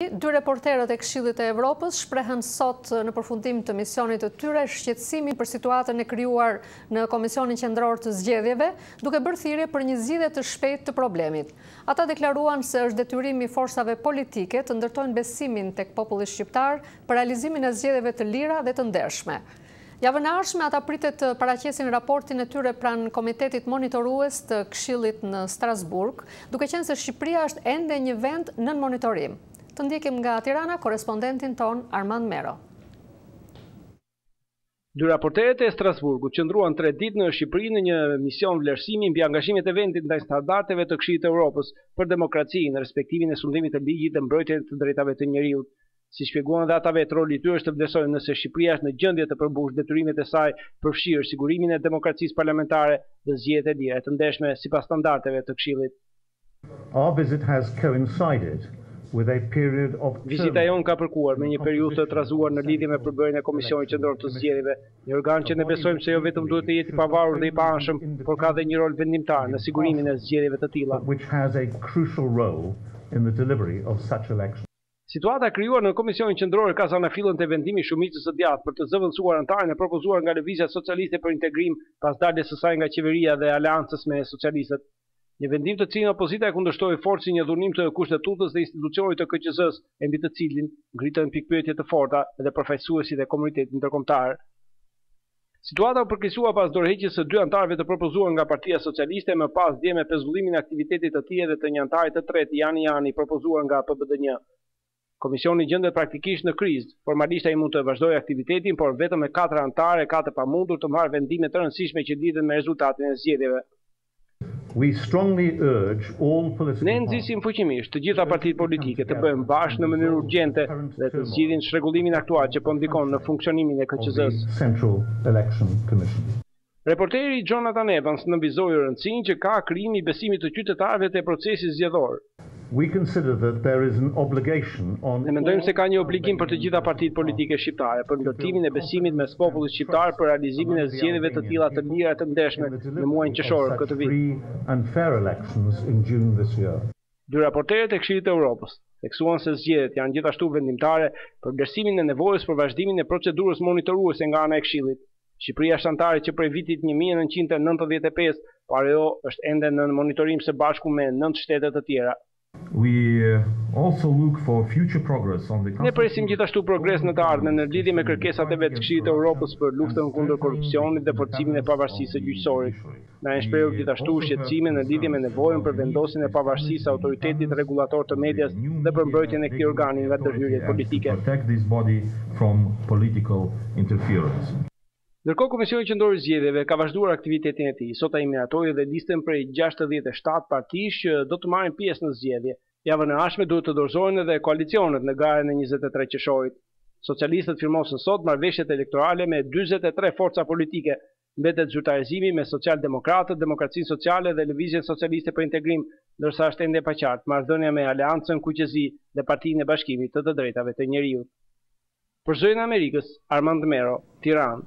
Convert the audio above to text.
Dy reporterët e Këshillit të Evropës shprehën sot në përfundim të misionit të tyre shqetësimin për situatën e krijuar në Komisionin Qendror të Zgjedhjeve, duke bërë thirrje për një zgjidhje të shpejtë të problemit. Ata deklaruan se është detyrim i forcave politike të ndërtojnë besimin tek populli shqiptar për realizimin e zgjedhjeve të lira dhe të ndershme. Javën e ardhshme ata pritet të paraqesin raportin e tyre pranë Komitetit Monitorues të Këshillit në Strasburg, duke qenë se Shqipëria është ende një vend nën monitorim. Të ndjekim nga Tirana korrespondentin tonë Armand Mero. Dy raporterët e Strasburgut qëndruan tre ditë në Shqipëri në një mision vlerësimi mbi angazhimet e vendit ndaj standardeve të Këshillit të Evropës për demokracinë, respektimin e sundimit të ligjit dhe mbrojtjen e të drejtave të njeriut. Si shpjeguan dhe ata vetë, roli i tyre është të vlerësojnë nëse Shqipëria është në gjendje të përmbushë detyrimet e saj, përfshirë sigurimin e demokracisë parlamentare dhe zgjedhjet e lira e të ndershme sipas standardeve të Këshillit. Our visit has coincided with a period of turmoil. Vizita jonë ka përkuar me një periudhë të trazuar në lidhje me përbërjen e Komisionit Qendror të Zgjedhjeve, një organ që ne besojmë se jo vetëm duhet të jetë i pavarur dhe i paanshëm, por ka dhe një rol vendimtar në sigurimin e zgjedhjeve të tilla. Situata e krijuar në Komisionin Qendror ka zanafillën te vendimi i shumicës së djathtë për të zëvendësuar anëtarin e propozuar nga Lëvizja Socialiste për Integrim pas daljes së saj nga qeveria dhe aleancës me socialistët, një vendim të cilin opozita e kundërshtoi fort si një dhunim të Kushtetutës dhe institucionit të KQZ-së e mbi të cilin ngritën pikëpyetje të forta edhe përfaqësuesit e komunitetit ndërkombëtar. Situata u përkeqësua pas dorëheqjes së dy anëtarëve të propozuar nga Partia Socialiste e më pas dje me pezullimin e aktivitetit të tij edhe të një anëtari të tretë, Jani Jani, propozuar nga PBDNJ. Komisioni gjendet praktikisht në krizë. Formalisht ai mund të vazhdojë aktivitetin, por vetëm me katër anëtarë e ka të pamundur të marrë vendime të rëndësishme që lidhen me rezultatin e zgjedhjeve. Ne nxisim fuqimisht të gjitha partitë politike të bëhen bashkë në mënyrë urgjente dhe të zgjidhin çrregullimin aktual që po ndikon në funksionimin e KQZ-së. Reporteri Jonathan Evans nënvizoi rëndësinë që ka krijimi i besimit të qytetarëve te procesi zgjedhor. We consider that there is an obligation on Ne mendojmë se ka një obligim për të gjitha partitë politike shqiptare për ndërtimin e besimit mes popullit shqiptar për realizimin e zgjedhjeve të tilla të lira e të ndershme në muajin qershor këtë vit. Dy raporterët e Këshillit të Evropës, theksuan se zgjedhjet janë gjithashtu vendimtare për vlerësimin e nevojës për vazhdimin e procedurës monitoruese nga ana e Këshillit. Shqipëria është anëtare që prej vitit një mijë e nëntëqind e nëntëdhjetë e pesë, por ajo është ende nën monitorim së bashku me nëntë shtete të tjera. Ne presim gjithashtu progres në të ardhmen në lidhje me kërkesat e vetë Këshillit të Europës për luftën kundër korrupsionit dhe forcimin e pavarësisë së gjyqësorit. Kanë shprehur gjithashtu shqetësime në lidhje me nevojën për vendosjen e pavarësisë së Autoritetit Rregullator të Medias dhe për mbrojtjen e këtij organi nga ndërhyrjet politike. Ndërkohë Komisioni Qendror i Zgjedhjeve ka vazhduar aktivitetin e tij. Sot ai miratoi edhe listën prej gjashtëdhjetë e shtatë partish që do të marrin pjesë në zgjedhje. Javën e ardhshme duhet të dorëzohen edhe koalicionet në garën e njëzet e tre qershorit. Socialistët firmosën sot marrëveshjet elektorale me dyzet e tre forca politike, mbetet zyrtarizimi me Socialdemokratët, Demokracinë Sociale dhe Lëvizjen Socialiste për Integrim, ndërsa është ende e paqartë marrëdhënia me Aleancën Kuqezi dhe Partinë e Bashkimit të të Drejtave të Njeriut. Për Zërin e Amerikës, Armand Mero, Tiranë.